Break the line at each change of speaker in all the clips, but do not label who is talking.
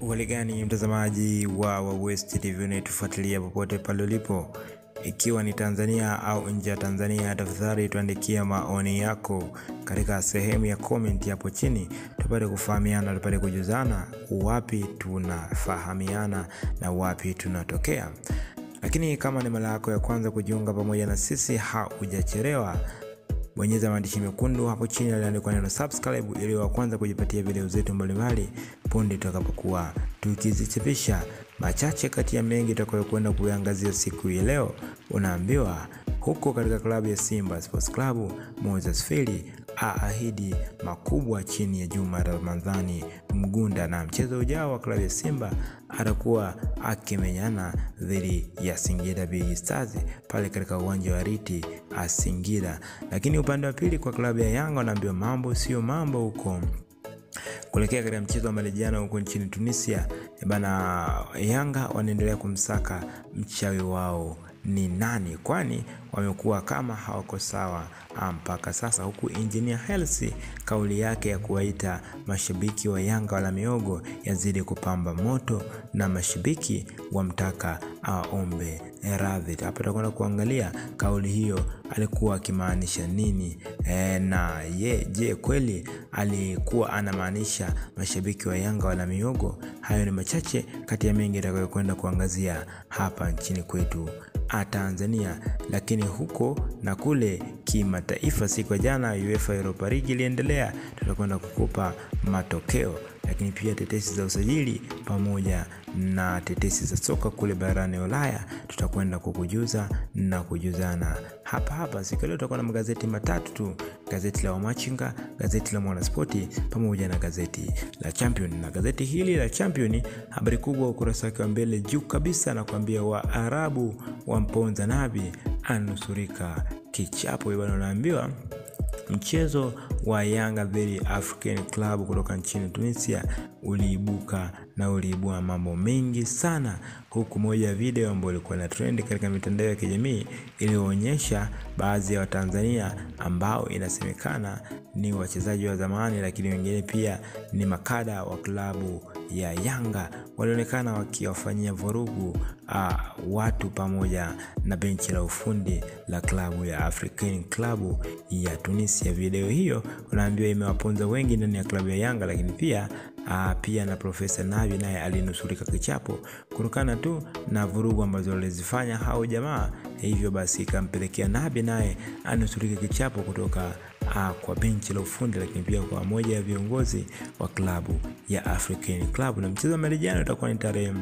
Uhaligani mtazamaji wa, West TV unayetufuatilia popote pale ulipo, ikiwa ni Tanzania au nje ya Tanzania, tafadhali tuandikia maoni yako katika sehemu ya comment hapo chini, tupate kufahamiana, tupate kujuzana wapi tunafahamiana na wapi tunatokea. Lakini kama ni mara yako ya kwanza kujiunga pamoja na sisi, haujachelewa bonyeza maandishi mekundu hapo chini yaliyoandikwa neno subscribe ili wa kwanza kujipatia video zetu mbalimbali punde tutakapokuwa tukizichapisha. Machache kati ya mengi tutakayokwenda kuangazia siku hii leo, unaambiwa huko katika klabu ya Simba Sports Club, Moses Firi aahidi makubwa chini ya Juma Ramadhani Mgunda, na mchezo ujao wa klabu ya Simba atakuwa akimenyana dhidi ya Singida Big Stars pale katika uwanja wa Riti Singida. Lakini upande wa pili kwa klabu ya Yanga wanaambiwa mambo sio mambo huko kuelekea katika mchezo wa marejano huko nchini Tunisia. Bana, Yanga wanaendelea kumsaka mchawi wao ni nani, kwani wamekuwa kama hawako sawa mpaka sasa, huku Engineer Hersi kauli yake ya kuwaita mashabiki wa Yanga wala miogo yazidi kupamba moto na mashabiki wamtaka aombe radhi. Hapa tutakwenda kuangalia kauli hiyo alikuwa akimaanisha nini e, na ye je, kweli alikuwa anamaanisha mashabiki wa Yanga wala miogo? Hayo ni machache kati ya mengi atakayokwenda kuangazia hapa nchini kwetu Tanzania. Lakini huko na kule kimataifa, siku ya jana UEFA Europa League iliendelea, tutakwenda kukupa matokeo lakini pia tetesi za usajili pamoja na tetesi za soka kule barani Ulaya tutakwenda kukujuza na kujuzana hapa hapa. Siku leo tutakuwa na magazeti matatu tu, gazeti la Wamachinga, gazeti la Mwanaspoti pamoja na gazeti la Champion. Na gazeti hili la Champion, habari kubwa ukurasa wake wa mbele juu kabisa, na kuambia Waarabu wamponza Nabi anusurika kichapo bwana, unaambiwa mchezo wa Yanga dhidi African Club kutoka nchini Tunisia uliibuka na uliibua mambo mengi sana, huku moja ya video ambayo ilikuwa na trend katika mitandao ya kijamii iliyoonyesha baadhi ya Watanzania ambao inasemekana ni wachezaji wa zamani, lakini wengine pia ni makada wa klabu ya Yanga walionekana wakiwafanyia vurugu uh, watu pamoja na benchi la ufundi la klabu ya African Club ya Tunisia. Video hiyo unaambiwa imewaponza wengi ndani ya klabu ya Yanga, lakini pia uh, pia na Profesa Nabi naye alinusurika kichapo kutokana tu na vurugu ambazo walizifanya hao jamaa. Hivyo basi ikampelekea Nabi naye anusurika kichapo kutoka kwa benchi la ufundi, lakini pia kwa moja ya viongozi wa klabu ya African Club. Na mchezo wa marejeano utakuwa ni tarehe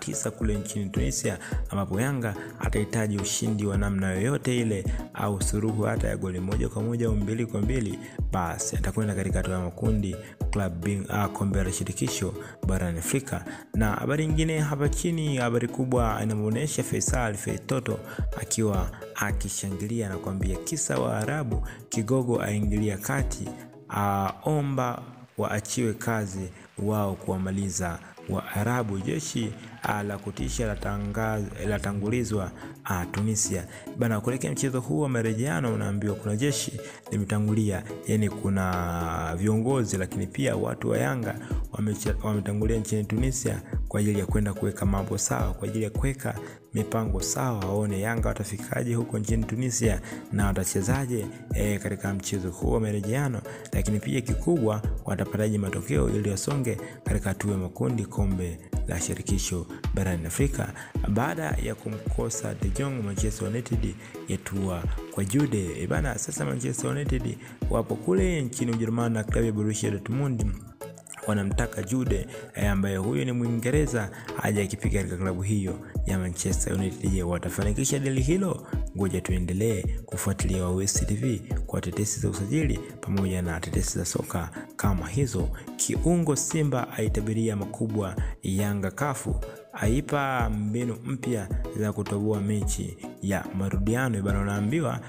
tisa kule nchini Tunisia, ambapo Yanga atahitaji ushindi wa namna yoyote ile au suruhu hata ya goli moja kwa moja au mbili kwa mbili, basi atakwenda katika hatua ya makundi Club kombe la shirikisho barani Afrika. Na habari nyingine hapa chini, habari kubwa inamuonesha Faisal Feitoto akiwa akishangilia na kuambia kisa wa Arabu kigogo aingilia kati, aomba waachiwe kazi wao kuwamaliza Waarabu. Jeshi la kutisha latangulizwa Tunisia bana. Kuelekea mchezo huu wa marejeano, unaambiwa kuna jeshi limetangulia, yani kuna viongozi lakini pia watu wa Yanga wametangulia nchini Tunisia kwa ajili ya kwenda kuweka mambo sawa, kwa ajili ya kuweka mipango sawa, waone Yanga watafikaje huko nchini Tunisia na watachezaje e, katika mchezo huu wa marejeano, lakini pia kikubwa watapataje matokeo ili wasonge katika hatua ya makundi kombe la shirikisho barani Afrika. Baada ya kumkosa De Jong, Manchester United yatua kwa Jude bana. Sasa Manchester United wapo kule nchini Ujerumani na klabu ya Borussia Dortmund wanamtaka Jude eh, ambaye huyo ni Mwingereza aje akipiga katika klabu hiyo ya Manchester United. Je, watafanikisha dili hilo? Ngoja tuendelee kufuatilia West TV kwa tetesi za usajili pamoja na tetesi za soka kama hizo. Kiungo Simba aitabiria makubwa Yanga kafu aipa mbinu mpya za kutoboa mechi ya marudiano bana. Unaambiwa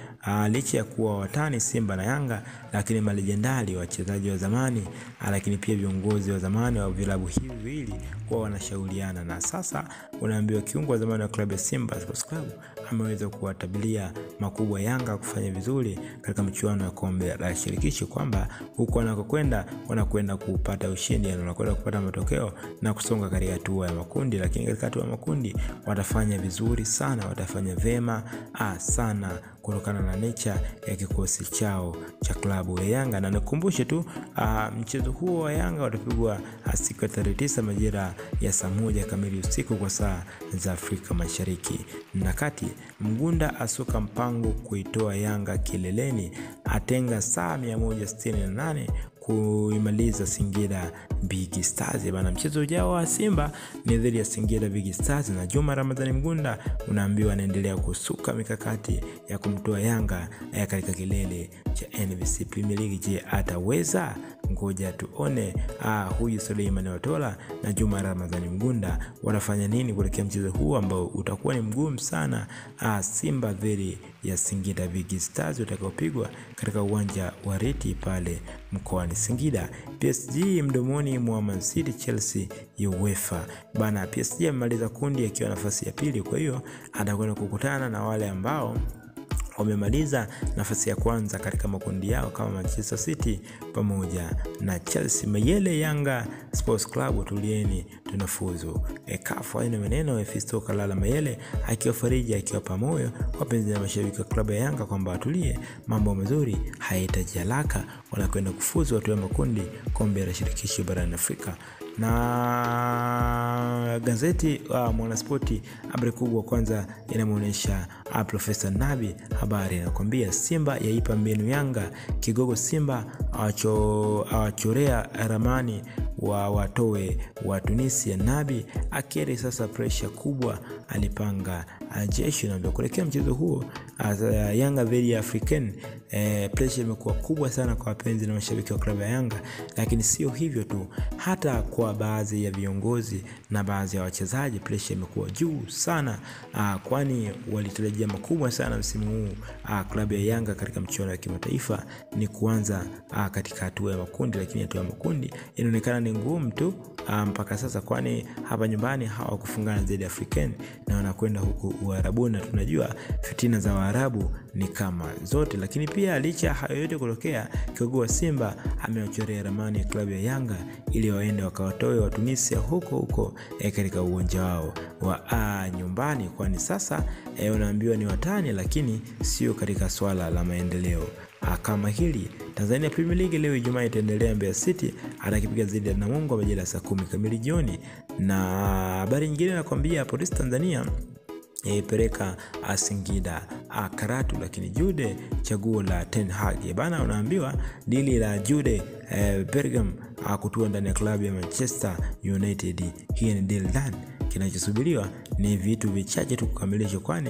licha ya kuwa watani Simba na Yanga, lakini malejendari wachezaji wa zamani, lakini pia viongozi wa zamani wa vilabu hivi viwili huwa wanashauriana, na sasa unaambiwa kiungo wa zamani wa klabu ya Simba Sports Club ameweza kuwatabilia makubwa Yanga kufanya vizuri katika michuano ya kombe la shirikisho, kwamba huko wanakokwenda wanakwenda kupata ushindi, yani wanakwenda kupata matokeo na kusonga katika hatua ya makundi. Lakini katika hatua ya makundi watafanya vizuri sana, watafanya vema ah, sana kutokana na necha ya kikosi chao cha klabu ya Yanga. Na nikumbushe tu uh, mchezo huo wa Yanga utapigwa siku ya tarehe tisa majira ya saa moja kamili usiku kwa saa za Afrika Mashariki na Kati. Mgunda asuka mpango kuitoa Yanga kileleni, atenga saa 168 kuimaliza Singida Big Stars bana. Mchezo ujao wa Simba ni dhidi ya Singida Big Stars, na Juma Ramadhani Mgunda unaambiwa anaendelea kusuka mikakati ya kumtoa Yanga katika kilele cha NBC Premier League. Je, ataweza? Ngoja tuone. Ah, huyu Suleiman Watola na Juma Ramadhani Mgunda wanafanya nini kuelekea mchezo huu ambao utakuwa ni mgumu sana. Ah, Simba dhidi ya Singida Big Stars utakaopigwa katika uwanja wa Riti pale mkoani Singida. PSG mdomoni mwa Man City, Chelsea UEFA bana. PSG amemaliza kundi akiwa nafasi ya pili, kwa hiyo atakwenda kukutana na wale ambao wamemaliza nafasi ya kwanza katika makundi yao kama Manchester City pamoja na Chelsea. Mayele Yanga Sports Club, tulieni tunafuzu. E, kafu haina maneno. Efisto Kalala Mayele akiwafariji akiwapa moyo wapenzi na mashabiki wa klabu ya Yanga kwamba watulie, mambo mazuri hayahitaji haraka, wanakwenda kufuzu hatua ya makundi kombe la shirikisho barani Afrika na gazeti uh, Mwanaspoti habari kubwa kwanza inamwonyesha uh, Profesa Nabi, habari anakuambia Simba yaipa mbinu Yanga, kigogo Simba awachorea uh, uh, ramani wa watowe wa Tunisia. Nabi akiri sasa presha kubwa alipanga jeshi na kuelekea mchezo huo uh, Yanga dhidi ya African. Eh, presha imekuwa kubwa sana kwa wapenzi na mashabiki wa klabu ya Yanga, lakini sio hivyo tu, hata kwa baadhi ya viongozi na baadhi ya wachezaji presha imekuwa juu sana uh, kwani walitarajia makubwa sana msimu huu uh, klabu ya Yanga katika mchuano wa kimataifa ni kuanza uh, katika hatua ya makundi, lakini hatua ya makundi inaonekana ni ngumu tu mpaka um, sasa, kwani hapa nyumbani hawakufungana zaidi ya African na wanakwenda huku Uarabuni, na tunajua fitina za Waarabu ni kama zote. Lakini pia licha ya hayo yote kutokea, kiogo wa Simba amewachorea ramani ya klabu ya Yanga ili waende wakawatoe watunisia huko huko e, katika uwanja wao wa a, nyumbani, kwani sasa e, unaambiwa ni watani, lakini sio katika swala la maendeleo kama hili. Tanzania Premier League leo Ijumaa itaendelea. Mbeya City atakipiga dhidi ya Namungo majira ya saa kumi kamili jioni. Na habari nyingine nakwambia Polisi Tanzania yaipeleka Singida Karatu, lakini Jude chaguo la Ten Hag bana. Unaambiwa dili la Jude eh, Bergam akutua ndani ya klabu ya Manchester United, hii ni deal done. Kinachosubiriwa ni vitu vichache tu kukamilisha, kwani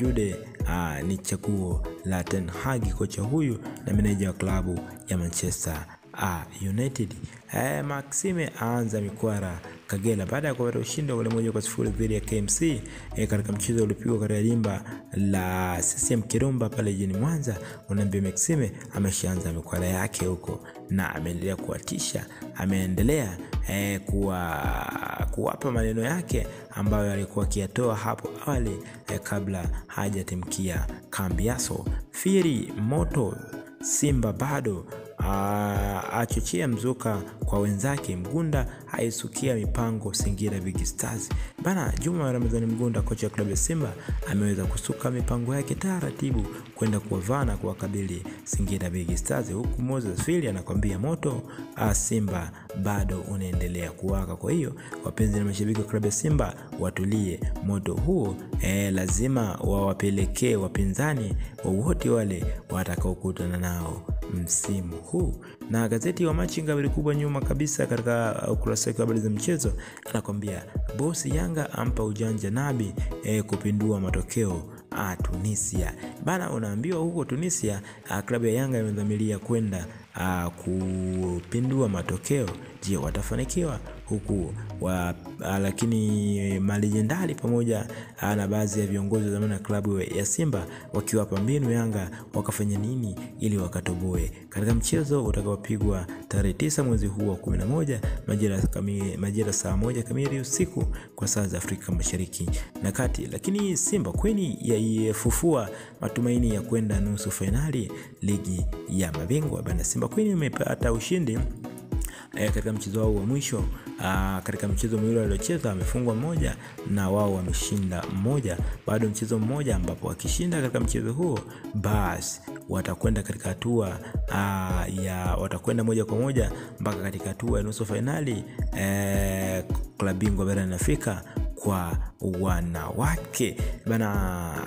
Jude uh, ni chaguo la Ten Hag, kocha huyu na meneja wa klabu ya Manchester uh, United. Eh, Maxime aanza mikwara Kagera baada ya kupata ushindi wa goli moja kwa sifuri dhidi ya KMC eh, katika mchezo uliopigwa katika dimba la CCM Kirumba pale jijini Mwanza. Unaambia Maxime ameshaanza mikwara yake huko na ameendelea kuwatisha, ameendelea eh, kuwa kuwapa maneno yake ambayo alikuwa akiyatoa hapo awali eh, kabla hajatimkia kambi yaso firi moto Simba bado achochea mzuka kwa wenzake. Mgunda aisukia mipango singira Big Stars bana. Juma Ramadhani Mgunda, kocha wa klabu ya Simba, ameweza kusuka mipango yake taratibu kwenda kuwavaa na kuwakabili Singida Big Stars, huku Moses Fili anakwambia moto a Simba bado unaendelea kuwaka. Kwa hiyo wapenzi na mashabiki wa klabu ya Simba watulie, moto huo e, lazima wawapelekee wapinzani wowote wale watakaokutana nao msimu huu. Na gazeti wa Machinga kubwa nyuma kabisa katika ukurasa wake wa habari za mchezo anakwambia bosi Yanga ampa ujanja Nabi e, kupindua matokeo a, Tunisia bana. Unaambiwa huko Tunisia klabu ya Yanga imedhamiria kwenda kupindua matokeo. Je, watafanikiwa? Huku wa, a, lakini malejendari pamoja a, na baadhi ya viongozi wa zamani wa klabu ya Simba wakiwapa mbinu Yanga wakafanya nini ili wakatoboe katika mchezo utakaopigwa tarehe tisa mwezi huu wa 11 majira, moja majira saa moja kamili usiku kwa saa za Afrika Mashariki na Kati. Lakini Simba kweni yaifufua matumaini ya kwenda nusu fainali ligi ya mabingwa bana. Simba kweni imepata ushindi E, katika mchezo wao wa mwisho aa, katika mchezo miwili waliocheza wamefungwa mmoja na wao wameshinda mmoja, bado mchezo mmoja, ambapo wakishinda katika mchezo huo basi watakwenda katika hatua ya watakwenda moja kwa moja mpaka katika hatua ya nusu fainali e, klabu bingwa barani Afrika kwa wanawake bana.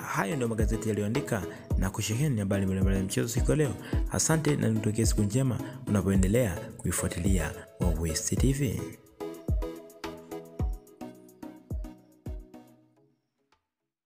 Hayo ndio magazeti yaliyoandika na kusheheni habari mbalimbali ya mchezo siku ya leo. Asante na nitokee siku njema unapoendelea kuifuatilia wa TV.